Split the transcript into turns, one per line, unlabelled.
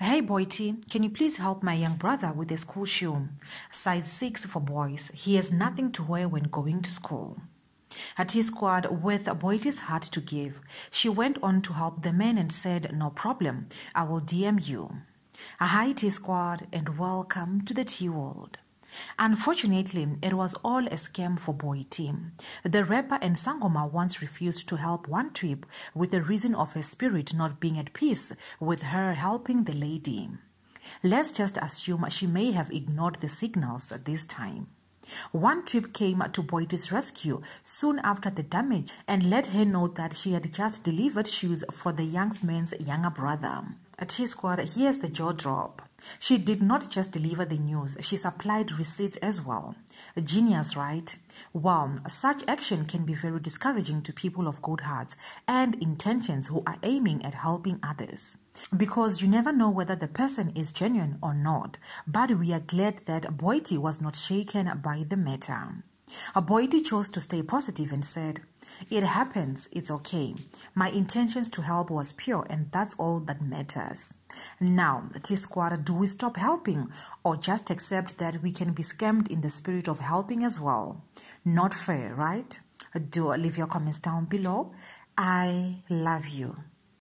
Hey Boity, can you please help my young brother with a school shoe? Size 6 for boys. He has nothing to wear when going to school. A T Squad, with Boity's heart to give, she went on to help the man and said, No problem, I will DM you. Hi T Squad, and welcome to the Tea World. Unfortunately, it was all a scam for Boity. The rapper and Sangoma once refused to help one tweep with the reason of her spirit not being at peace with her helping the lady. Let's just assume she may have ignored the signals at this time. One tweep came to Boity's rescue soon after the damage and let her know that she had just delivered shoes for the young man's younger brother. At his squad, here's the jaw drop. She did not just deliver the news, she supplied receipts as well. A genius, right? Well, such action can be very discouraging to people of good hearts and intentions who are aiming at helping others. Because you never know whether the person is genuine or not, but we are glad that Boity was not shaken by the matter. Boity chose to stay positive and said, It happens, it's okay. My intentions to help was pure, and that's all that matters. Now, T Squad, do we stop helping or just accept that we can be scammed in the spirit of helping as well? Not fair, right? Do leave your comments down below. I love you.